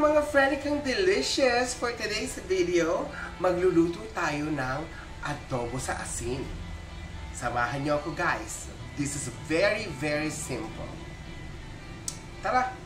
mga friend delicious! For today's video, magluluto tayo ng adobo sa asin. Samahan niyo ako guys. This is very, very simple. Tara!